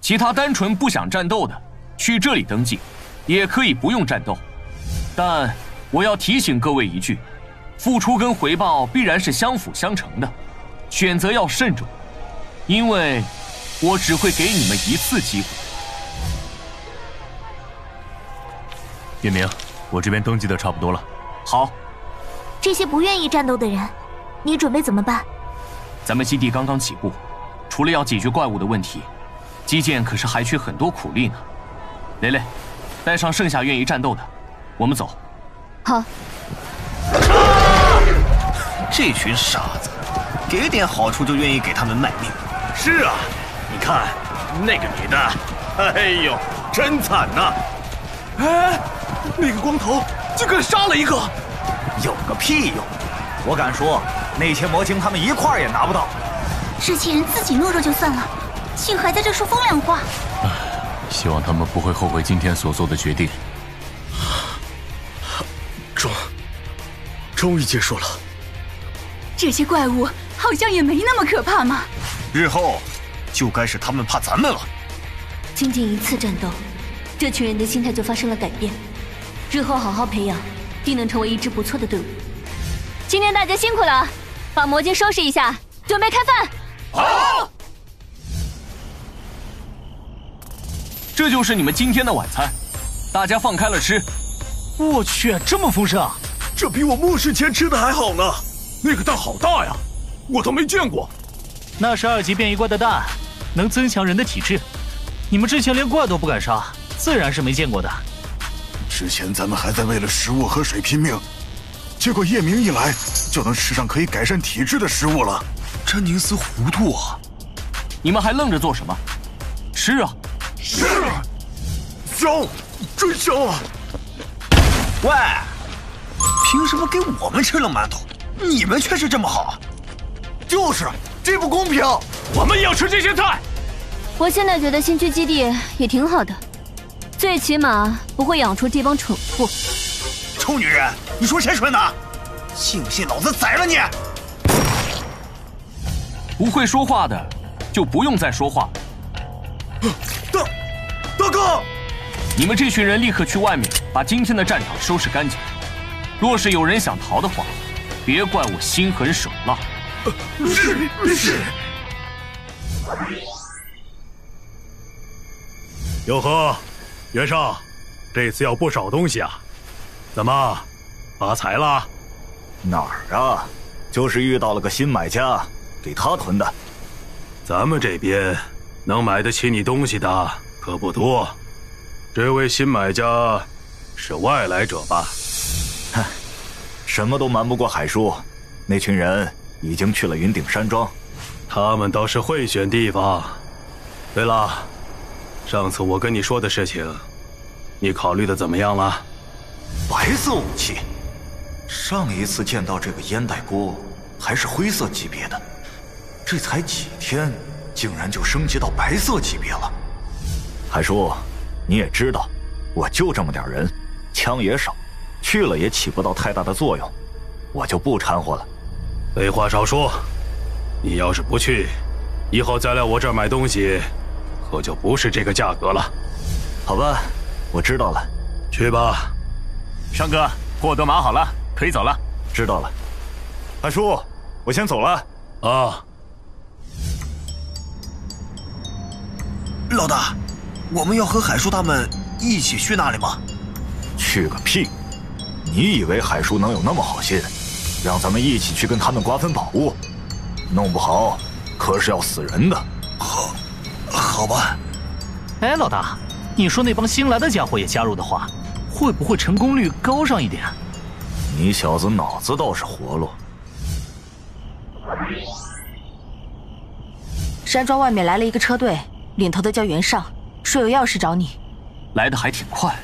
其他单纯不想战斗的，去这里登记，也可以不用战斗。但我要提醒各位一句：付出跟回报必然是相辅相成的，选择要慎重，因为我只会给你们一次机会。月明，我这边登记的差不多了。好，这些不愿意战斗的人，你准备怎么办？咱们基地刚刚起步，除了要解决怪物的问题，基建可是还缺很多苦力呢。雷雷，带上剩下愿意战斗的，我们走。好。这群傻子，给点好处就愿意给他们卖命。是啊，你看那个女的，哎呦，真惨呐！哎。那个光头竟敢杀了一个，有个屁用！我敢说，那些魔晶他们一块儿也拿不到。这些人自己懦弱就算了，竟还在这说风凉话。希望他们不会后悔今天所做的决定。终，终于结束了。这些怪物好像也没那么可怕嘛。日后，就该是他们怕咱们了。仅仅一次战斗，这群人的心态就发生了改变。日后好好培养，定能成为一支不错的队伍。今天大家辛苦了，把魔晶收拾一下，准备开饭。好，这就是你们今天的晚餐，大家放开了吃。我去，这么丰盛，这比我末世前吃的还好呢。那个蛋好大呀，我都没见过。那是二级变异怪的蛋，能增强人的体质。你们之前连怪都不敢杀，自然是没见过的。之前咱们还在为了食物和水拼命，结果夜明一来就能吃上可以改善体质的食物了。詹宁斯糊涂啊！你们还愣着做什么？吃啊！是，香，真香啊！喂，凭什么给我们吃冷馒头，你们却是这么好？就是，这不公平！我们也要吃这些菜。我现在觉得新区基地也挺好的。最起码不会养出这帮蠢货。臭女人，你说谁蠢呢？信不信老子宰了你？不会说话的，就不用再说话。哥，你们这群人立刻去外面把今天的战场收拾干净。若是有人想逃的话，别怪我心狠手辣。是是。哟呵。袁绍，这次要不少东西啊！怎么，发财了？哪儿啊？就是遇到了个新买家，给他囤的。咱们这边能买得起你东西的可不多。这位新买家是外来者吧？哼，什么都瞒不过海叔。那群人已经去了云顶山庄，他们倒是会选地方。对了。上次我跟你说的事情，你考虑的怎么样了？白色武器，上一次见到这个烟袋锅还是灰色级别的，这才几天，竟然就升级到白色级别了。海叔，你也知道，我就这么点人，枪也少，去了也起不到太大的作用，我就不掺和了。废话少说，你要是不去，以后再来我这儿买东西。可就不是这个价格了，好吧，我知道了，去吧。尚哥，货都码好了，可以走了。知道了，海叔，我先走了。啊，老大，我们要和海叔他们一起去那里吗？去个屁！你以为海叔能有那么好心，让咱们一起去跟他们瓜分宝物？弄不好可是要死人的。好。好吧，哎，老大，你说那帮新来的家伙也加入的话，会不会成功率高上一点？你小子脑子倒是活络。山庄外面来了一个车队，领头的叫袁尚，说有要事找你。来的还挺快。